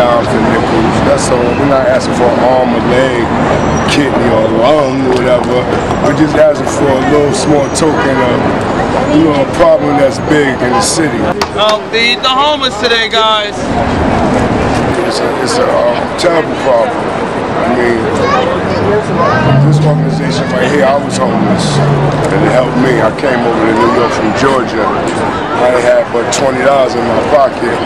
dimes and nickels. That's all. We're not asking for an arm, a leg, kidney, or lung, or whatever. We're just asking for a little small token of, you know, a problem that's big in the city. Help feed the homeless today, guys. It's a, it's a um, terrible problem. I mean, this organization right here, I was homeless, and it helped me. I came over to New York from Georgia. I had but $20 in my pocket.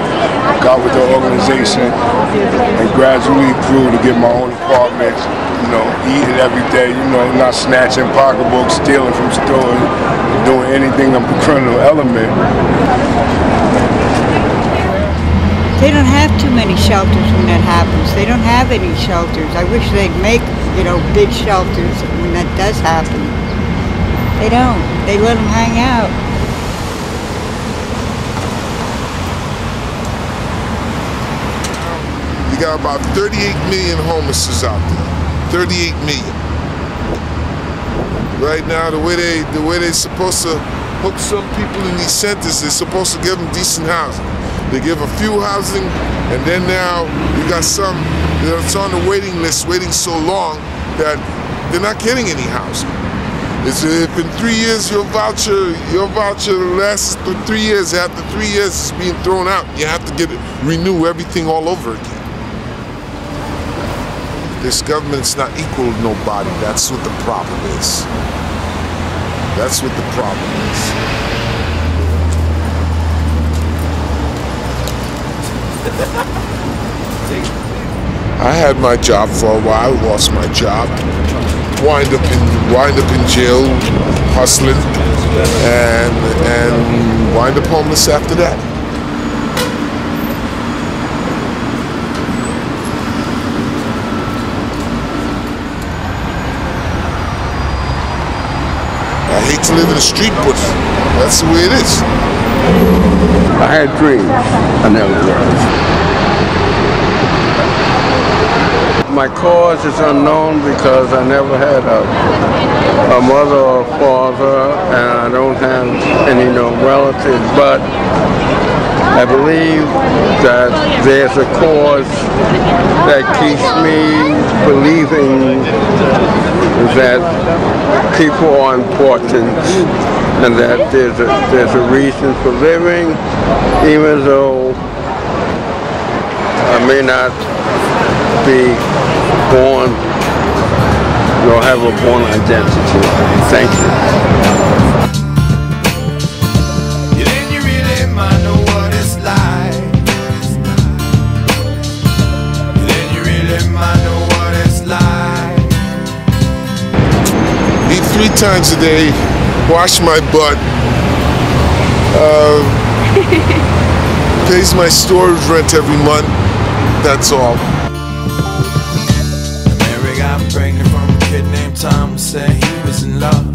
Got with the organization and gradually grew to get my own apartment, you know, eating every day, you know, not snatching pocketbooks, stealing from stores, doing anything of the criminal element. They don't have too many shelters when that happens. They don't have any shelters. I wish they'd make, you know, big shelters when that does happen. They don't. They let them hang out. You got about 38 million homeless out there. 38 million. Right now, the way they the way they're supposed to hook some people in these centers, they're supposed to give them decent housing. They give a few housing, and then now you got some that's on the waiting list, waiting so long that they're not getting any housing. It's if in three years your voucher your voucher lasts for three years. After three years, it's being thrown out. You have to get it renew everything all over again. This government's not equal to nobody. That's what the problem is. That's what the problem is. I had my job for a while, lost my job, wind up in wind up in jail, hustling, and and wind up homeless after that. To live in the street, but that's the way it is. I had dreams. I never realized. My cause is unknown because I never had a, a mother or father, and I don't have any no relatives. But I believe that there's a cause that keeps me believing that people are important and that there's a, there's a reason for living, even though I may not be born nor have a born identity. Thank you. Three times a day, wash my butt, uh, pays my storage rent every month. That's all. Mary got pregnant from a kid named Tom. Said he was in love.